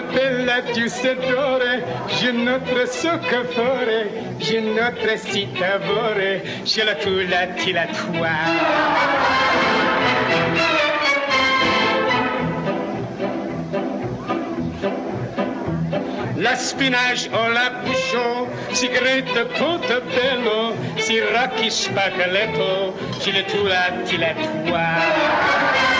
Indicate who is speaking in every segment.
Speaker 1: Se bella giustatore, je notre soccafore, je notre citavore, je la tula tila toi. La spinach la bouchon, si rocchi spaghetto, ci le tu la ti la tua.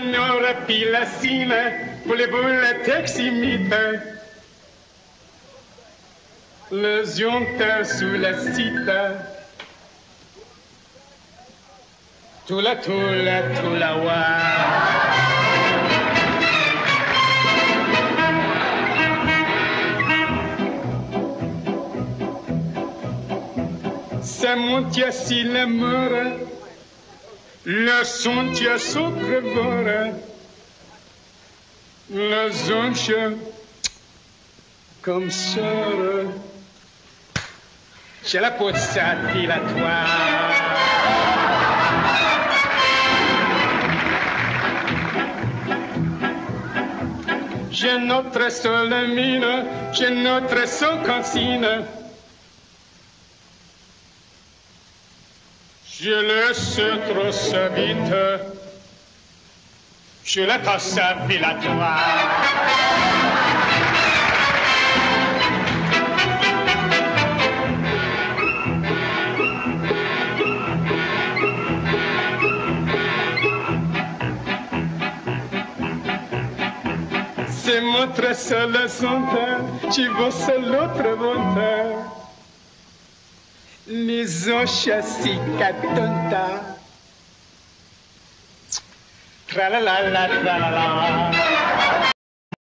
Speaker 1: Signora Pilassina, voulez-vous teximite Le zionta sous la cita. Tula tula tula wa. Ça monte si l'amour la sontia sopravvora, la zoncia comme sora. C'è la la tua. J'ai notre solamine, j'ai notre socancine. Je laisse trop sa vite, je la tasse à C'est notre seule sonda, ci vosse l'autre volta. Les chassis tonta. Tra la la la tra la la.